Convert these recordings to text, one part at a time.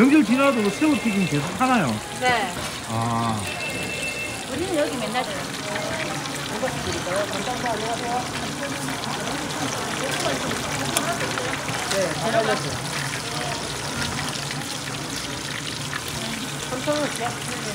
명절 지나도 새우튀김 계속 하나요? 네. 아, 우리는 여기 맨날 들어요. 네, 잘 알렸어요. 쓰레기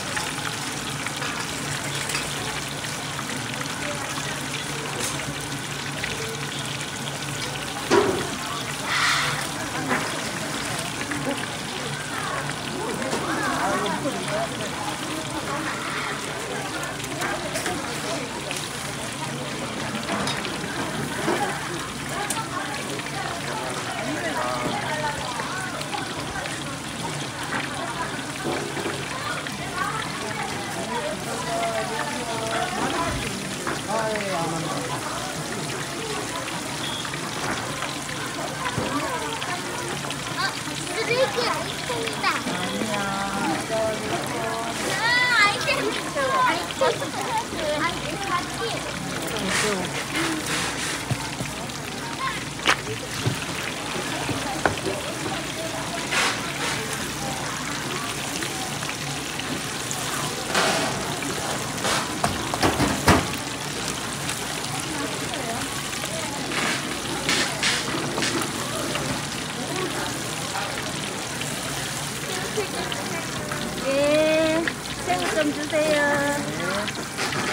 좀 주세요.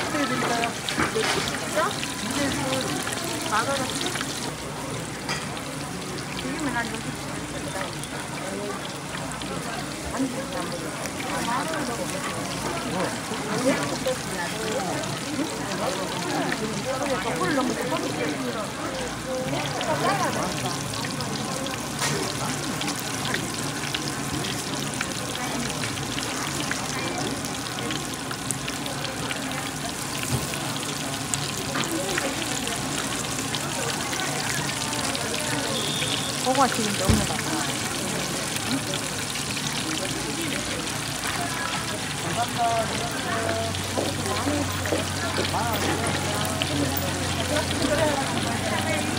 어떻게 드릴까요? 있어? 막아갔어? 지금은 한 60. 그거가 지금 너무 많아.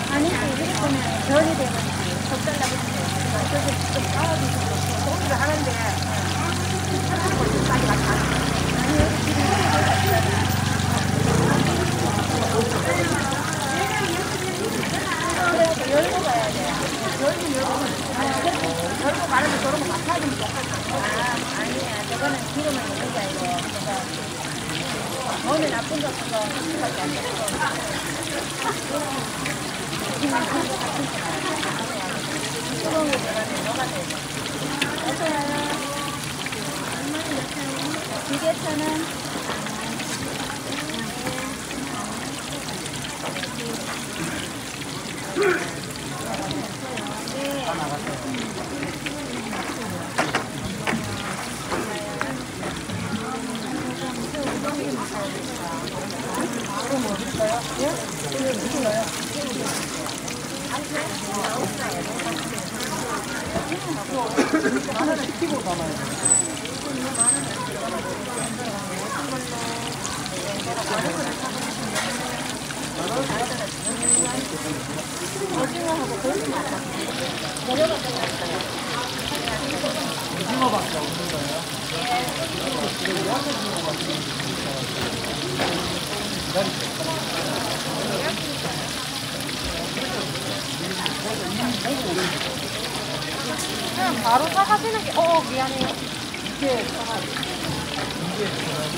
아니, 이렇게 보면 전이 되면 했어요. 저기 좀 깔아주셔서 소리를 하는데, 빨리 갔다. 아니, 여기 지금 그래서 열고 가야 돼. 열고 열고. 아니, 열고 가려면 저러면 막혀야 되니까. 아, 아니야. 저거는 기름을 넣는 게 아니고. 제가 몸에 나쁜 거 없어서 수밖에 안 됐어. 뜨거운 거 들어가면 녹아야 돼. 어서요. 두개 천 원. 담아야 없는 거예요? 그냥 바로 사가시는 게, 어, 미안해요. 이게 이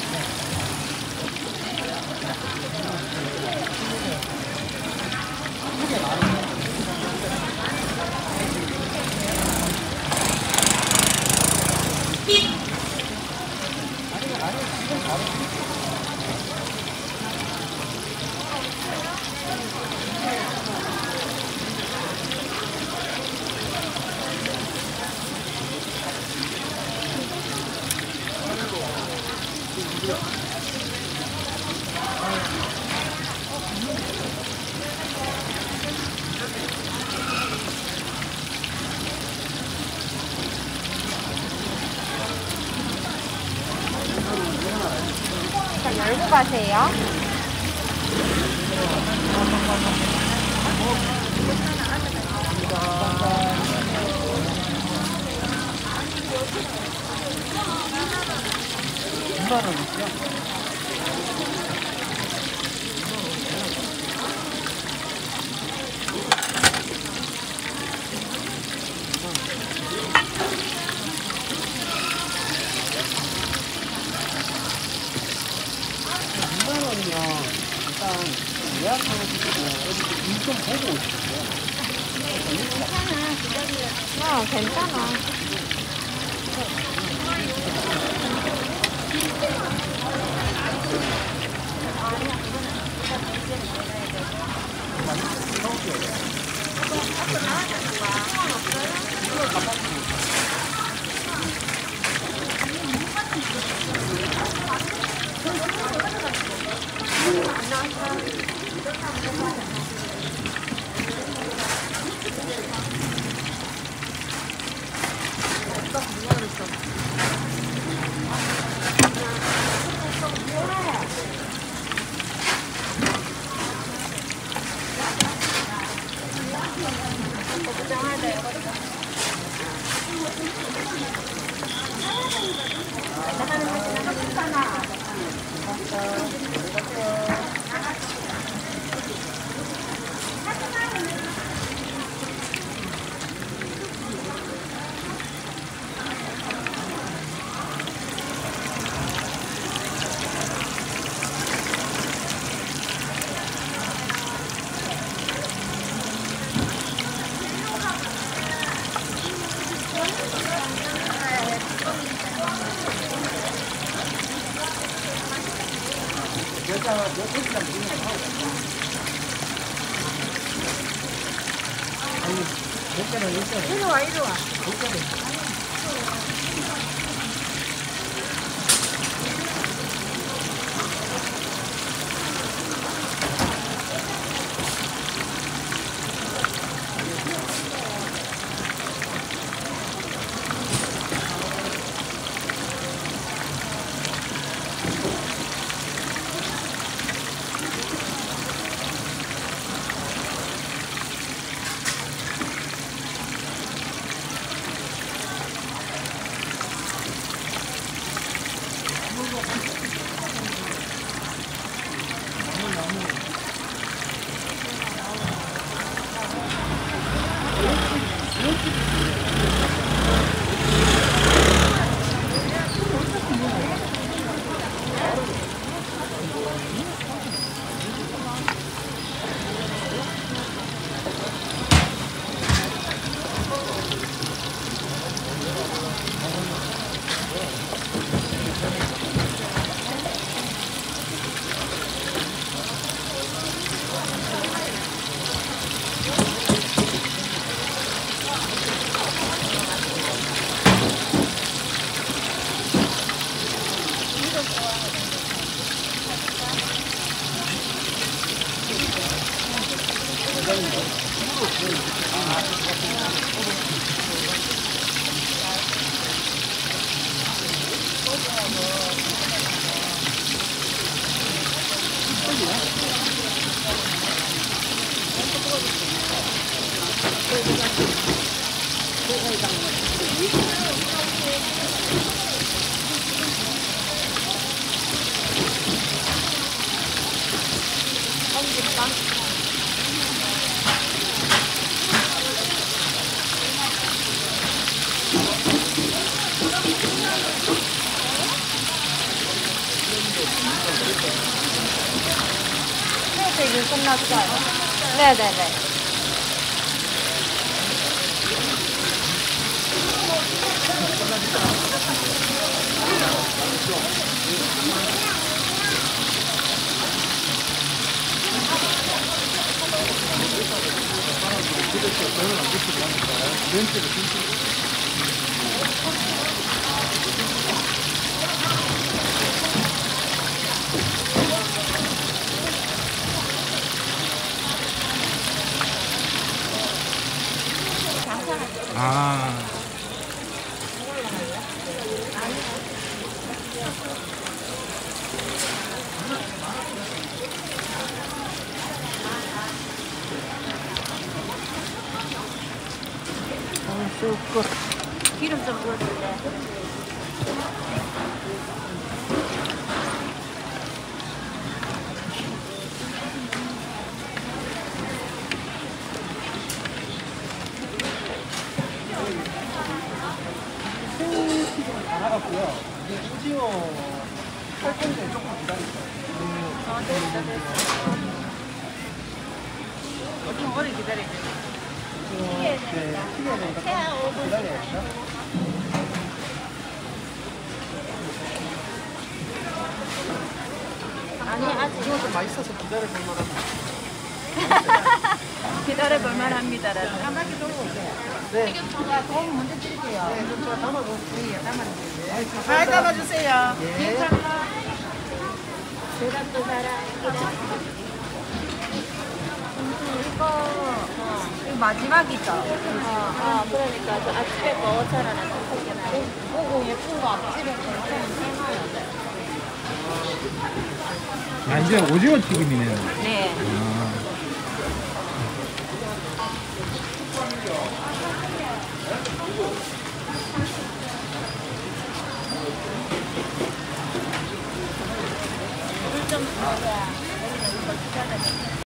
열고 가세요. 감사합니다. 오시고요. 어, 괜찮아. 이리 와, 와. 지금 끝났어요. 네네네. 아. 쑥고 기름 좀 부어줄래? 조금 기다리세요. 어, 됐다, 오래 기다리세요. 네, 튀겨야? 아니, 아직 좀 맛있어서 기다려 볼 만한. 기다려 볼 만합니다라는. 한 바퀴 돌고 오세요. 네. 자, 돈 먼저 드릴게요. 네, 좀 제가. 예, 담아주세요. 네, 잘 담아주세요. 예. 괜찮아. 제가 또 어, 이거 마지막이죠. 아, 아 그러니까 그 앞집에 먹었잖아. 보고 예쁜 거 앞집에 아, 이제 오징어 튀김이네요. 네. 아. 물좀